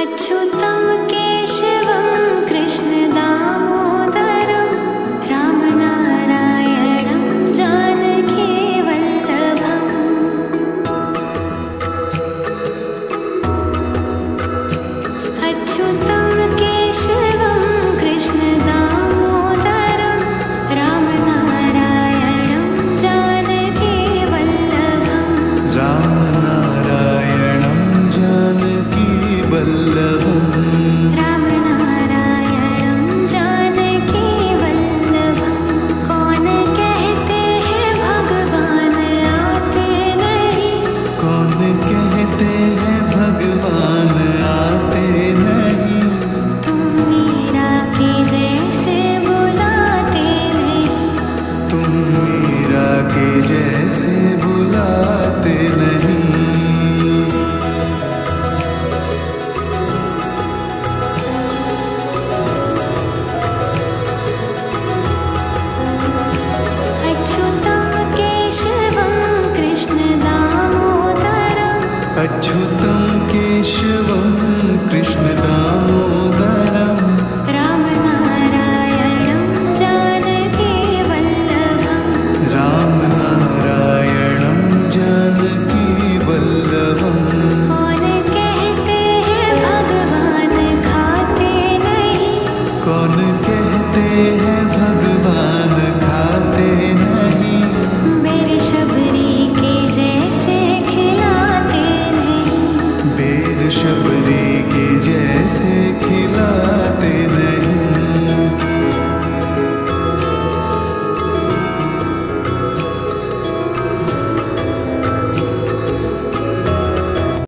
अच्युतं केशवं कृष्णदामोदरम् शबरी के जैसे